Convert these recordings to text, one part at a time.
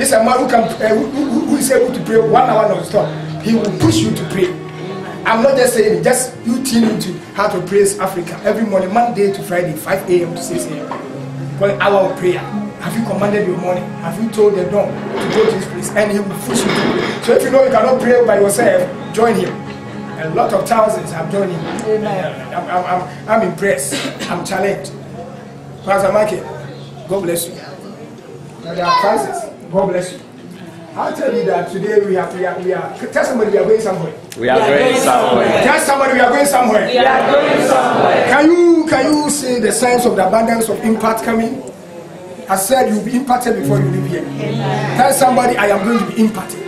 This is a man who can uh, who, who, who is able to pray one hour non-stop. He will push you to pray. I'm not just saying just you tune into how to praise Africa every morning, Monday to Friday, 5 a.m. to 6 a.m. It hour of prayer. Have you commanded your morning? Have you told the dawn to go to this place? And he will push you to So if you know you cannot pray by yourself, join him. A lot of thousands have joined him. Amen. I'm, I'm, I'm, I'm impressed. I'm challenged. Pastor Mike, God bless you. Now there are crises. God bless you. I'll tell you that today we are, we are, we are, tell somebody we are going somewhere. We are going somewhere. Tell somebody we are going somewhere. We are going somewhere. Can you, can you see the signs of the abundance of impact coming? I said you'll be impacted before you leave here. Tell somebody I am going to be impacted.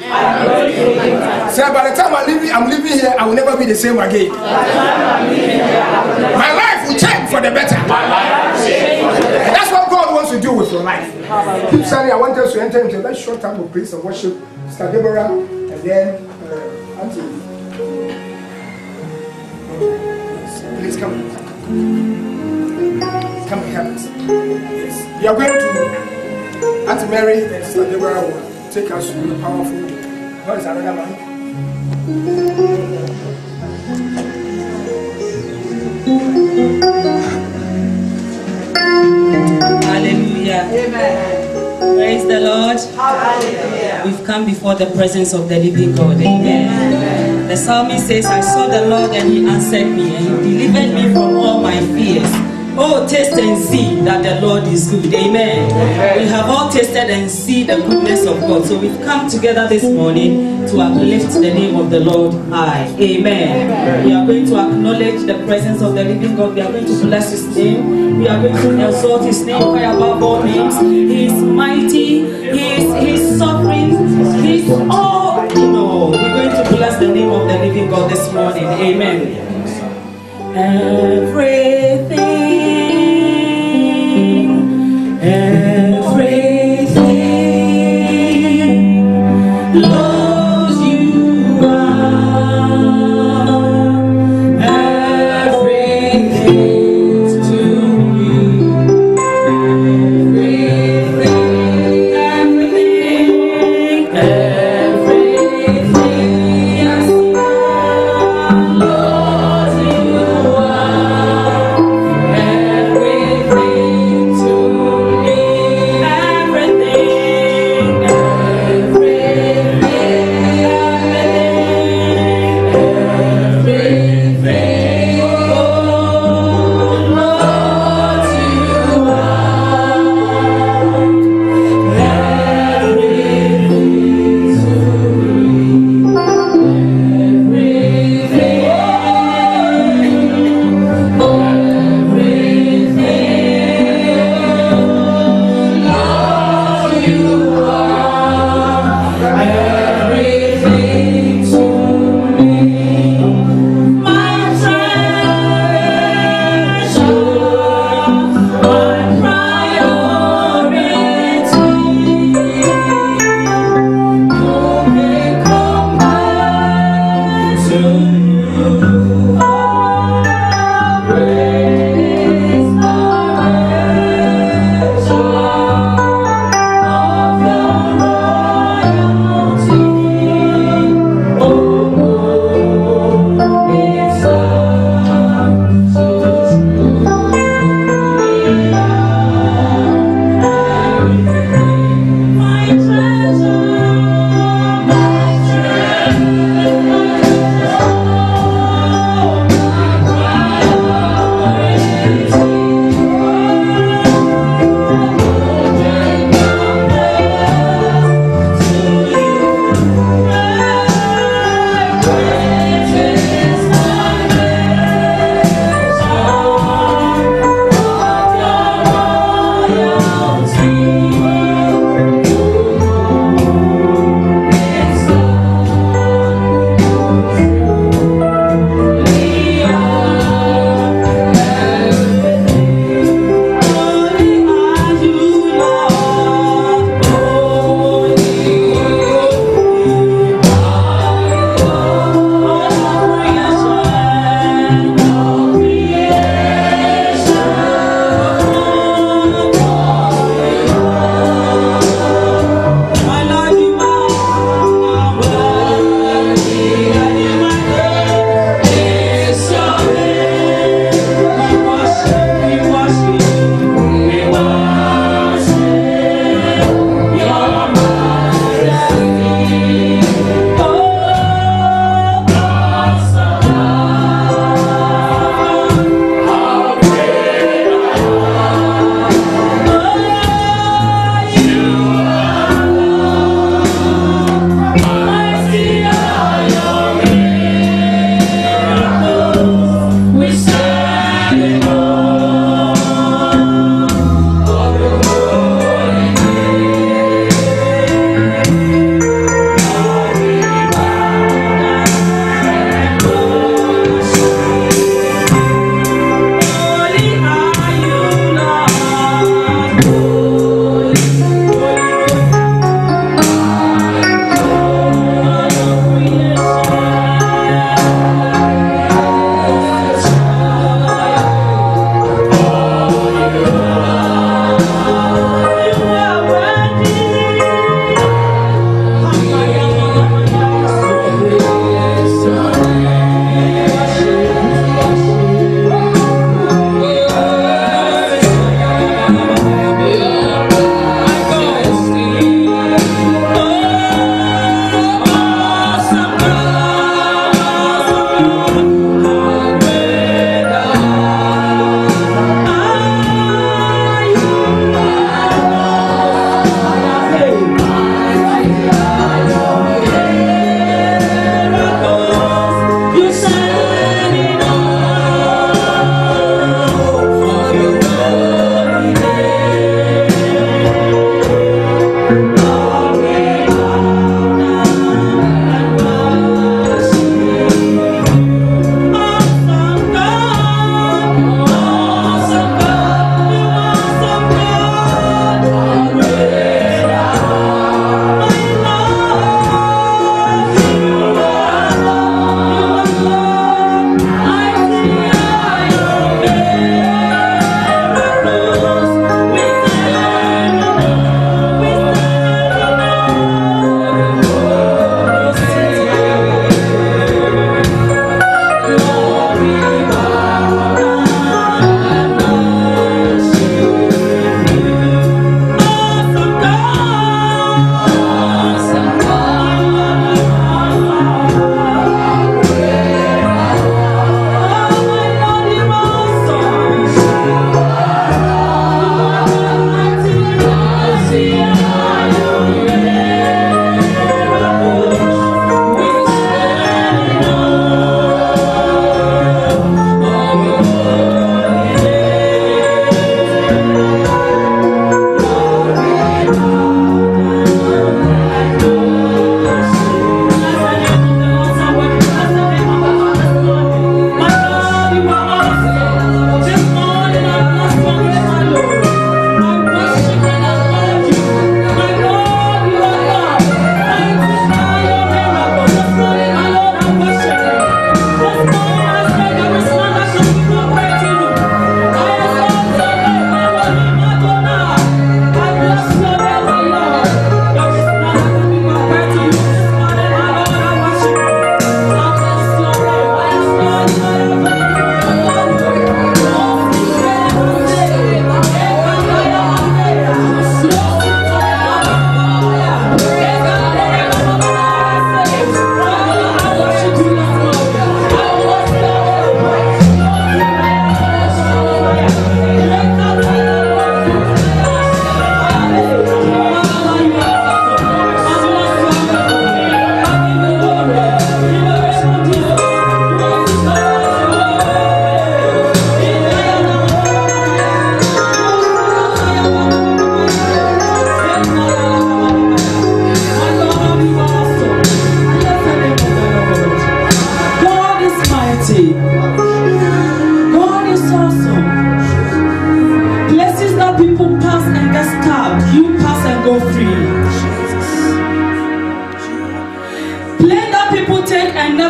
Say by the time I leave, I'm leaving here, I will never be the same again. My life will change for the better. That's what God wants to do with your life. Keep saying, I want us to enter into a very short time of praise and worship. Mr. Deborah, and then uh, Auntie. Please come. Come and help us. Yes. We are going to Auntie Mary and Sister Deborah will take us to the powerful. What is another man? Amen. Praise the Lord. Hallelujah. We've come before the presence of the living God. Amen. The psalmist says, I saw the Lord and he answered me and he delivered me from all my fears. Oh, taste and see that the Lord is good. Amen. We have all tasted and see the goodness of God. So we've come together this morning to uplift the name of the Lord high. Amen. We are going to acknowledge the presence of the living God. We are going to bless his name. We are going to exalt his name high above all names. He is mighty. He is, he is sovereign. He is all in all. We're going to bless the name of the living God this morning. Amen. Everything,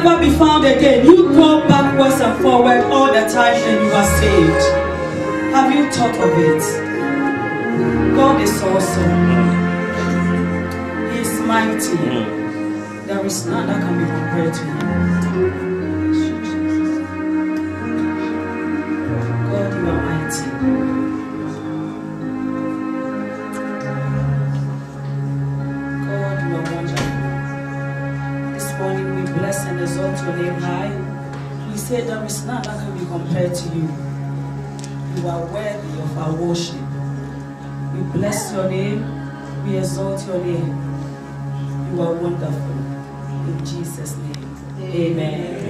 never be found again. You go backwards and forward all the time and you are saved. Have you thought of it? God is awesome. He is mighty. Hmm. There is none that can be compared to him. We bless and exalt your name high. We say there is none that can be compared to you. You are worthy of our worship. We bless your name. We exalt your name. You are wonderful. In Jesus' name. Amen.